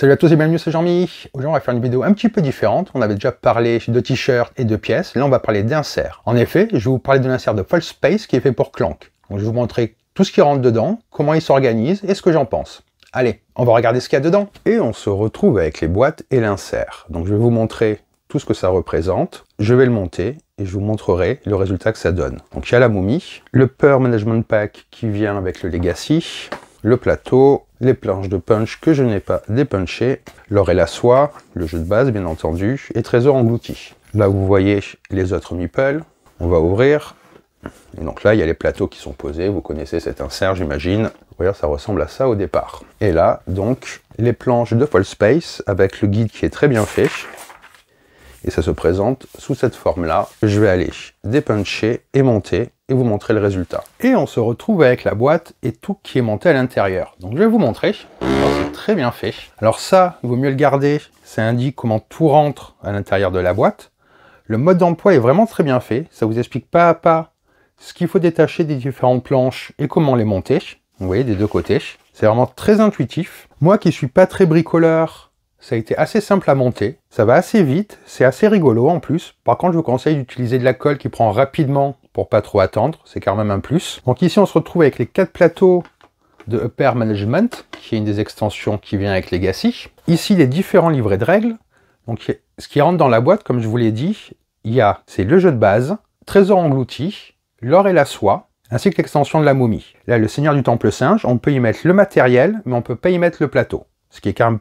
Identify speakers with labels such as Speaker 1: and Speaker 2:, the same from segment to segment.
Speaker 1: Salut à tous et bienvenue, c'est Jean-Mi. Aujourd'hui, on va faire une vidéo un petit peu différente. On avait déjà parlé de t-shirts et de pièces. Là, on va parler d'insert. En effet, je vais vous parler de l'insert de False Space qui est fait pour Clank. Je vais vous montrer tout ce qui rentre dedans, comment il s'organise et ce que j'en pense. Allez, on va regarder ce qu'il y a dedans. Et on se retrouve avec les boîtes et l'insert. Donc, je vais vous montrer tout ce que ça représente. Je vais le monter et je vous montrerai le résultat que ça donne. Donc il y a la momie, le Peur Management Pack qui vient avec le Legacy, le plateau, les planches de punch que je n'ai pas dépunchées, l'or et la soie, le jeu de base bien entendu, et trésor englouti. Là vous voyez les autres meeples, on va ouvrir, et donc là il y a les plateaux qui sont posés, vous connaissez cet insert j'imagine, voyez ça ressemble à ça au départ. Et là donc les planches de Fall Space avec le guide qui est très bien fait, et ça se présente sous cette forme-là. Je vais aller dépuncher et monter et vous montrer le résultat. Et on se retrouve avec la boîte et tout qui est monté à l'intérieur. Donc je vais vous montrer. C'est très bien fait. Alors ça, il vaut mieux le garder. Ça indique comment tout rentre à l'intérieur de la boîte. Le mode d'emploi est vraiment très bien fait. Ça vous explique pas à pas ce qu'il faut détacher des différentes planches et comment les monter. Vous voyez, des deux côtés. C'est vraiment très intuitif. Moi qui suis pas très bricoleur, ça a été assez simple à monter, ça va assez vite, c'est assez rigolo en plus. Par contre, je vous conseille d'utiliser de la colle qui prend rapidement pour pas trop attendre, c'est quand même un plus. Donc ici, on se retrouve avec les quatre plateaux de Upper Management, qui est une des extensions qui vient avec Legacy. Ici, les différents livrets de règles. Donc ce qui rentre dans la boîte, comme je vous l'ai dit, il y a, c'est le jeu de base, Trésor englouti, l'or et la soie, ainsi que l'extension de la momie. Là, le Seigneur du Temple Singe, on peut y mettre le matériel, mais on peut pas y mettre le plateau. Ce qui est quand même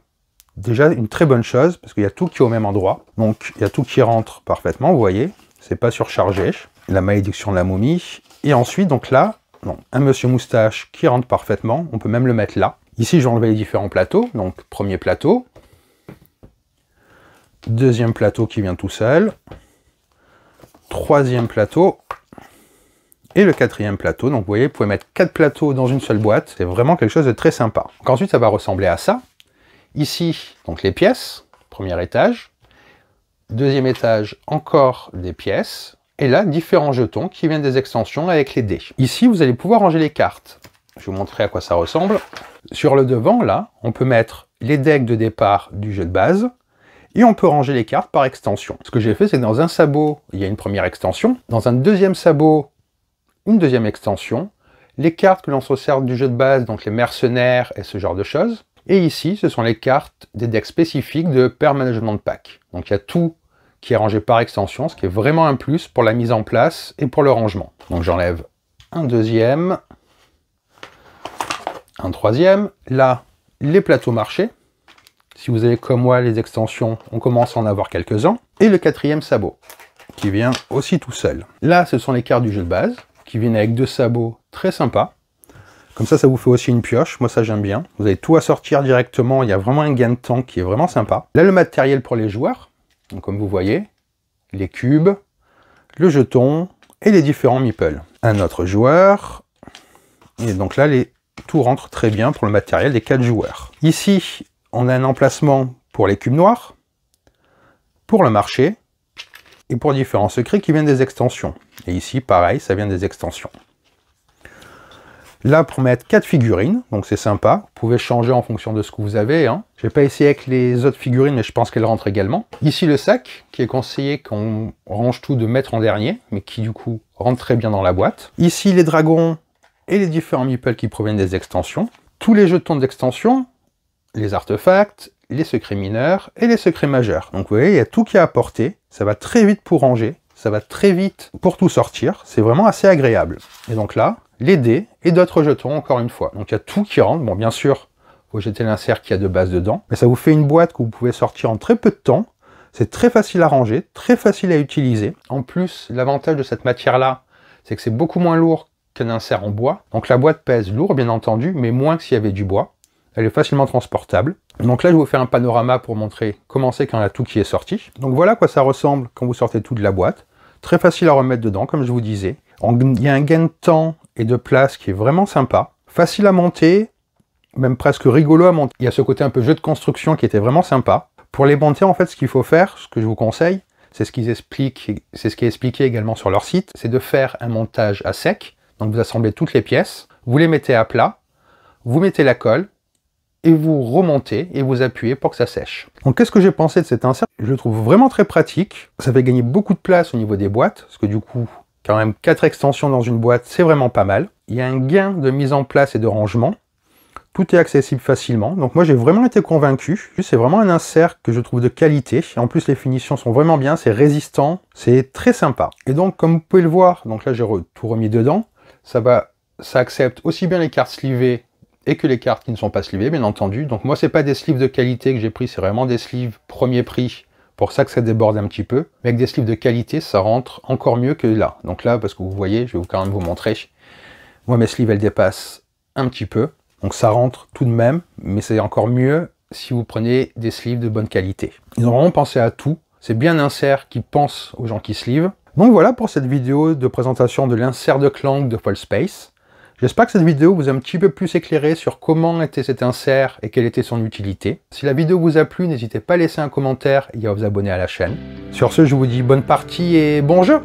Speaker 1: déjà une très bonne chose, parce qu'il y a tout qui est au même endroit. Donc il y a tout qui rentre parfaitement, vous voyez, c'est pas surchargé. La malédiction de la momie. Et ensuite, donc là, un monsieur moustache qui rentre parfaitement, on peut même le mettre là. Ici, j'ai enlevé les différents plateaux, donc premier plateau, deuxième plateau qui vient tout seul, troisième plateau, et le quatrième plateau. Donc vous voyez, vous pouvez mettre quatre plateaux dans une seule boîte. C'est vraiment quelque chose de très sympa. Donc ensuite, ça va ressembler à ça. Ici, donc les pièces, premier étage. Deuxième étage, encore des pièces. Et là, différents jetons qui viennent des extensions avec les dés. Ici, vous allez pouvoir ranger les cartes. Je vais vous montrer à quoi ça ressemble. Sur le devant, là, on peut mettre les decks de départ du jeu de base, et on peut ranger les cartes par extension. Ce que j'ai fait, c'est que dans un sabot, il y a une première extension. Dans un deuxième sabot, une deuxième extension. Les cartes que l'on se sert du jeu de base, donc les mercenaires et ce genre de choses. Et ici, ce sont les cartes des decks spécifiques de Pair Management Pack. Donc il y a tout qui est rangé par extension, ce qui est vraiment un plus pour la mise en place et pour le rangement. Donc j'enlève un deuxième, un troisième. Là, les plateaux marchés. Si vous avez comme moi les extensions, on commence à en avoir quelques-uns. Et le quatrième sabot, qui vient aussi tout seul. Là, ce sont les cartes du jeu de base, qui viennent avec deux sabots très sympas. Comme ça, ça vous fait aussi une pioche. Moi, ça, j'aime bien. Vous avez tout à sortir directement. Il y a vraiment un gain de temps qui est vraiment sympa. Là, le matériel pour les joueurs. Donc, comme vous voyez, les cubes, le jeton et les différents meeples. Un autre joueur. Et donc là, tout rentre très bien pour le matériel des quatre joueurs. Ici, on a un emplacement pour les cubes noirs, pour le marché, et pour différents secrets qui viennent des extensions. Et ici, pareil, ça vient des extensions. Là, pour mettre quatre figurines, donc c'est sympa. Vous pouvez changer en fonction de ce que vous avez. Hein. Je vais pas essayer avec les autres figurines, mais je pense qu'elles rentrent également. Ici, le sac, qui est conseillé qu'on range tout de mettre en dernier, mais qui du coup rentre très bien dans la boîte. Ici, les dragons et les différents meeples qui proviennent des extensions. Tous les jetons d'extension, les artefacts, les secrets mineurs et les secrets majeurs. Donc vous voyez, il y a tout qui est apporté. Ça va très vite pour ranger. Ça va très vite pour tout sortir. C'est vraiment assez agréable. Et donc là, les dés et d'autres jetons, encore une fois. Donc il y a tout qui rentre. Bon, bien sûr, faut jeter l'insert qui a de base dedans. Mais ça vous fait une boîte que vous pouvez sortir en très peu de temps. C'est très facile à ranger, très facile à utiliser. En plus, l'avantage de cette matière-là, c'est que c'est beaucoup moins lourd qu'un insert en bois. Donc la boîte pèse lourd, bien entendu, mais moins que s'il y avait du bois. Elle est facilement transportable. Donc là, je vous faire un panorama pour montrer comment c'est quand il y a tout qui est sorti. Donc voilà à quoi ça ressemble quand vous sortez tout de la boîte. Très facile à remettre dedans, comme je vous disais. Il y a un gain de temps et de place qui est vraiment sympa. Facile à monter, même presque rigolo à monter. Il y a ce côté un peu jeu de construction qui était vraiment sympa. Pour les monter, en fait, ce qu'il faut faire, ce que je vous conseille, c'est ce qu'ils expliquent, c'est ce qui est expliqué également sur leur site, c'est de faire un montage à sec. Donc vous assemblez toutes les pièces, vous les mettez à plat, vous mettez la colle, et vous remontez et vous appuyez pour que ça sèche. Donc qu'est-ce que j'ai pensé de cet insert? Je le trouve vraiment très pratique. Ça fait gagner beaucoup de place au niveau des boîtes, parce que du coup, quand même 4 extensions dans une boîte, c'est vraiment pas mal. Il y a un gain de mise en place et de rangement. Tout est accessible facilement. Donc moi j'ai vraiment été convaincu. C'est vraiment un insert que je trouve de qualité. En plus les finitions sont vraiment bien, c'est résistant, c'est très sympa. Et donc comme vous pouvez le voir, donc là j'ai tout remis dedans. Ça va, ça accepte aussi bien les cartes slivées et que les cartes qui ne sont pas slivées, bien entendu. Donc moi, c'est pas des sleeves de qualité que j'ai pris, c'est vraiment des sleeves premier prix, pour ça que ça déborde un petit peu. Mais avec des sleeves de qualité, ça rentre encore mieux que là. Donc là, parce que vous voyez, je vais quand même vous montrer. Moi, mes sleeves, elles dépassent un petit peu. Donc ça rentre tout de même, mais c'est encore mieux si vous prenez des sleeves de bonne qualité. Ils ont vraiment pensé à tout. C'est bien un insert qui pense aux gens qui sleeve. Donc voilà pour cette vidéo de présentation de l'insert de Clank de Fall Space. J'espère que cette vidéo vous a un petit peu plus éclairé sur comment était cet insert et quelle était son utilité. Si la vidéo vous a plu, n'hésitez pas à laisser un commentaire et à vous abonner à la chaîne. Sur ce, je vous dis bonne partie et bon jeu